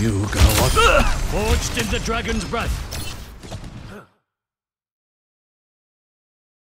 you go on. Forged in the dragon's breath.